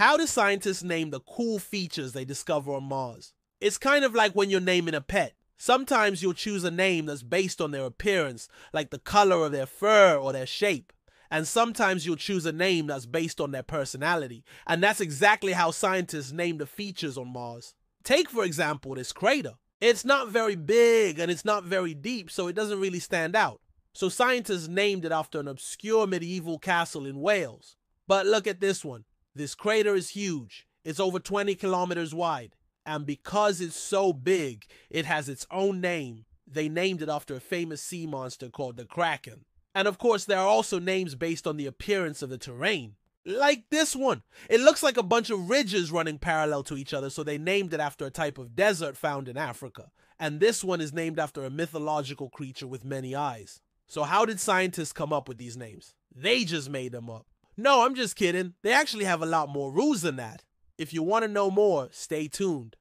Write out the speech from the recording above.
How do scientists name the cool features they discover on Mars? It's kind of like when you're naming a pet. Sometimes you'll choose a name that's based on their appearance, like the color of their fur or their shape. And sometimes you'll choose a name that's based on their personality. And that's exactly how scientists name the features on Mars. Take, for example, this crater. It's not very big and it's not very deep, so it doesn't really stand out. So scientists named it after an obscure medieval castle in Wales. But look at this one. This crater is huge. It's over 20 kilometers wide. And because it's so big, it has its own name. They named it after a famous sea monster called the Kraken. And of course, there are also names based on the appearance of the terrain. Like this one. It looks like a bunch of ridges running parallel to each other, so they named it after a type of desert found in Africa. And this one is named after a mythological creature with many eyes. So, how did scientists come up with these names? They just made them up. No, I'm just kidding. They actually have a lot more rules than that. If you want to know more, stay tuned.